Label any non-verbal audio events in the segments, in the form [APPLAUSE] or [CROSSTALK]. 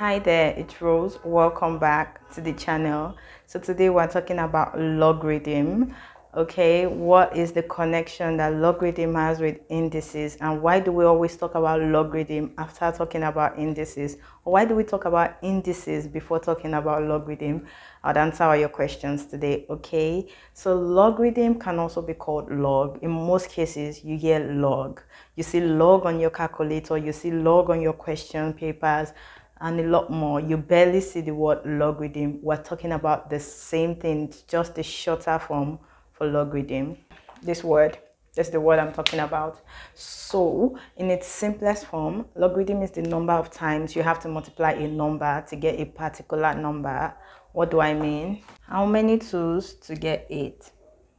Hi there, it's Rose. Welcome back to the channel. So today we're talking about logarithm. Okay, what is the connection that logarithm has with indices and why do we always talk about logarithm after talking about indices? Or why do we talk about indices before talking about logarithm? I'll answer all your questions today, okay? So logarithm can also be called log. In most cases, you hear log. You see log on your calculator, you see log on your question papers, and a lot more. You barely see the word logarithm. We're talking about the same thing, just a shorter form for logarithm. This word, that's the word I'm talking about. So, in its simplest form, logarithm is the number of times you have to multiply a number to get a particular number. What do I mean? How many 2's to get 8?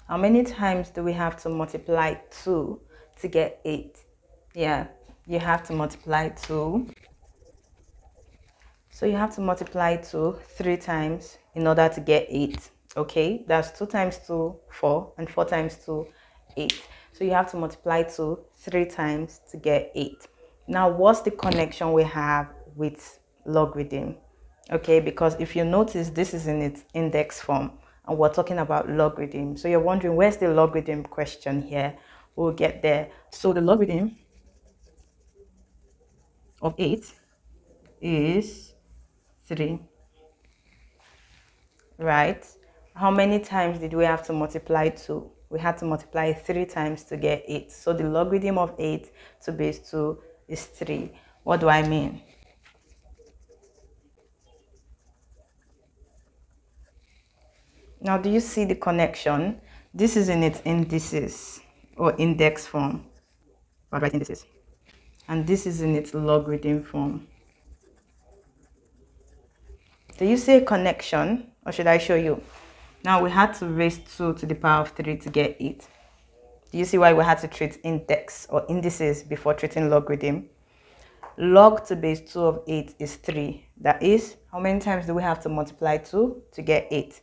How many times do we have to multiply 2 to get 8? Yeah, you have to multiply 2. So you have to multiply 2 three times in order to get 8 okay? That's 2 times 2 4 and 4 times 2 8 so you have to multiply 2 three times to get 8 now what's the connection we have with logarithm? Okay because if you notice this is in its index form and we're talking about logarithm. So you're wondering where's the logarithm question here? We'll get there. So the logarithm of 8 is 3 right how many times did we have to multiply 2? We had to multiply 3 times to get 8. So the logarithm of 8 to base 2 is 3. What do I mean? Now, do you see the connection? This is in its indices or index form. Or right indices. And this is in its logarithm form. Do you see a connection? Or should I show you? Now we had to raise 2 to the power of 3 to get 8. Do you see why we had to treat index or indices before treating logarithm? Log to base 2 of 8 is 3. That is, how many times do we have to multiply 2 to get 8?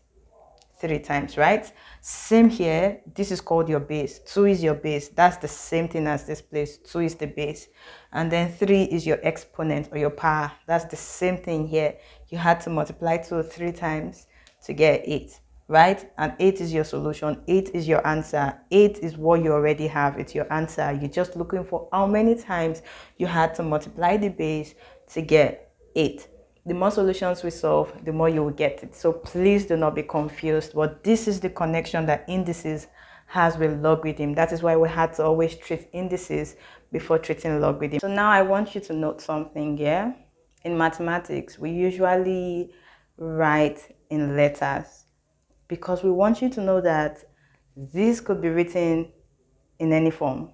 3 times, right? Same here, this is called your base. 2 is your base. That's the same thing as this place. 2 is the base. And then 3 is your exponent or your power. That's the same thing here. You had to multiply 2 3 times to get 8 right? And 8 is your solution. 8 is your answer. 8 is what you already have. It's your answer. You're just looking for how many times you had to multiply the base to get 8. The more solutions we solve, the more you will get it. So please do not be confused. But this is the connection that indices has with logarithm. That is why we had to always treat indices before treating logarithm. So now I want you to note something here. In mathematics, we usually write in letters because we want you to know that this could be written in any form.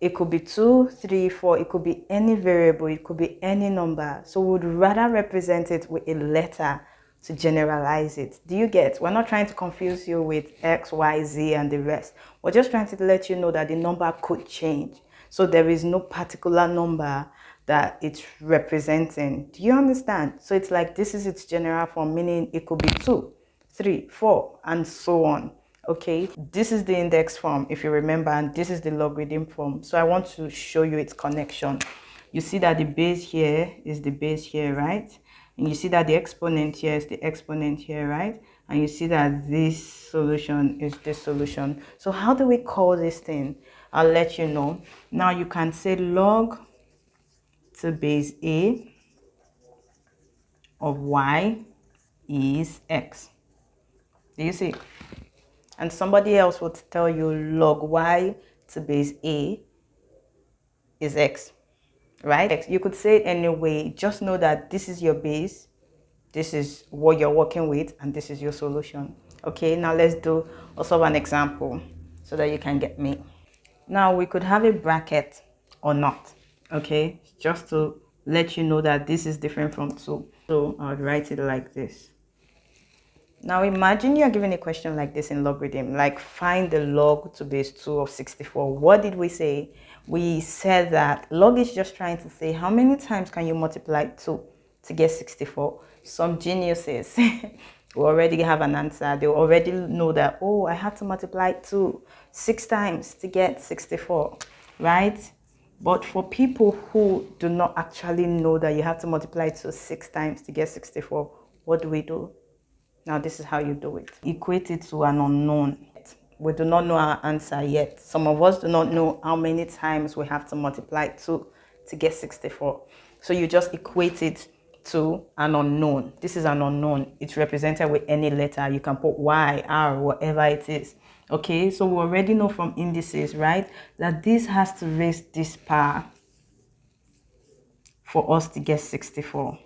It could be two, three, four, it could be any variable, it could be any number. So we would rather represent it with a letter to generalize it. Do you get? We're not trying to confuse you with X, Y, Z and the rest. We're just trying to let you know that the number could change. So there is no particular number that it's representing. Do you understand? So it's like this is its general form, meaning it could be two three, four, and so on. Okay, this is the index form, if you remember, and this is the logarithm form. So I want to show you its connection. You see that the base here is the base here, right? And you see that the exponent here is the exponent here, right? And you see that this solution is this solution. So how do we call this thing? I'll let you know. Now you can say log to base A of y is x. Do you see? And somebody else would tell you log y to base a is x, right? You could say it anyway. Just know that this is your base, this is what you're working with, and this is your solution. Okay, now let's do also an example so that you can get me. Now we could have a bracket or not, okay? Just to let you know that this is different from 2. So I'll write it like this. Now imagine you're given a question like this in logarithm, like find the log to base 2 of 64. What did we say? We said that log is just trying to say how many times can you multiply 2 to get 64. Some geniuses [LAUGHS] will already have an answer. They already know that, oh, I have to multiply 2 six times to get 64, right? But for people who do not actually know that you have to multiply 2 six times to get 64, what do we do? Now, this is how you do it. Equate it to an unknown. We do not know our answer yet. Some of us do not know how many times we have to multiply 2 to get 64. So you just equate it to an unknown. This is an unknown. It's represented with any letter. You can put Y, R, whatever it is. Okay, so we already know from indices, right, that this has to raise this power for us to get 64.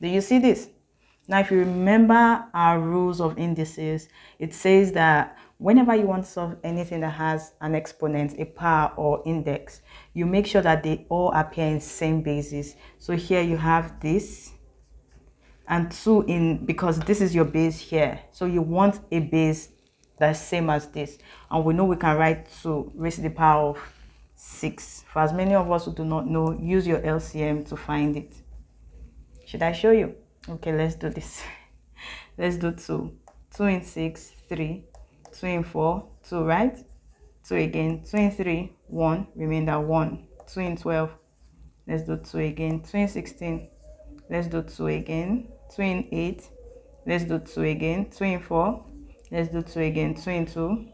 Do you see this? Now, if you remember our rules of indices, it says that whenever you want to solve anything that has an exponent, a power or index, you make sure that they all appear in same basis. So here you have this and 2 in, because this is your base here. So you want a base that's same as this. And we know we can write 2 raised to the power of 6. For as many of us who do not know, use your LCM to find it. Should I show you? Okay, let's do this. [LAUGHS] let's do 2. 2 in 6, 3. 2 in 4, 2, right? 2 again. 2 in 3, 1. Remainder 1. 2 in 12. Let's do 2 again. 2 in 16. Let's do 2 again. 2 in 8. Let's do 2 again. 2 in 4. Let's do 2 again. 2 in 2.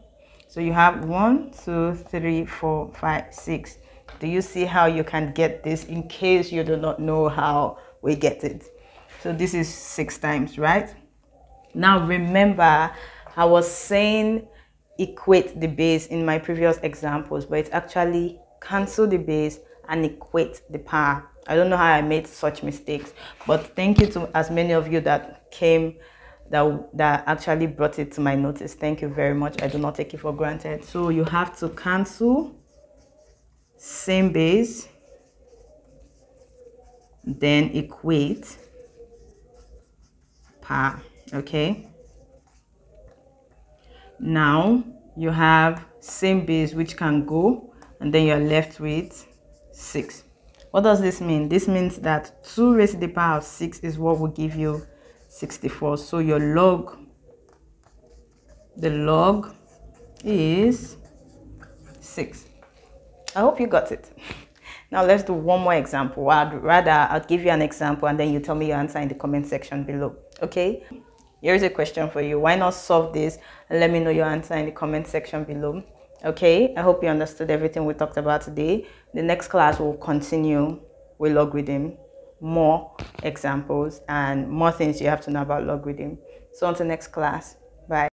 So you have 1, 2, 3, 4, 5, 6. Do you see how you can get this in case you do not know how we get it? So this is 6 times, right? Now remember I was saying equate the base in my previous examples, but it's actually cancel the base and equate the power. I don't know how I made such mistakes, but thank you to as many of you that came that that actually brought it to my notice. Thank you very much. I do not take it for granted. So you have to cancel same base, then equate Okay? Now you have same base which can go and then you're left with 6 what does this mean? This means that 2 raised to the power of 6 is what will give you 64 so your log the log is 6 i hope you got it. [LAUGHS] Now let's do one more example. I'd rather i'll give you an example and then you tell me your answer in the comment section below okay? Here's a question for you. Why not solve this? And let me know your answer in the comment section below. Okay? I hope you understood everything we talked about today. The next class will continue. With logarithm more examples and more things you have to know about logarithm so until next class. Bye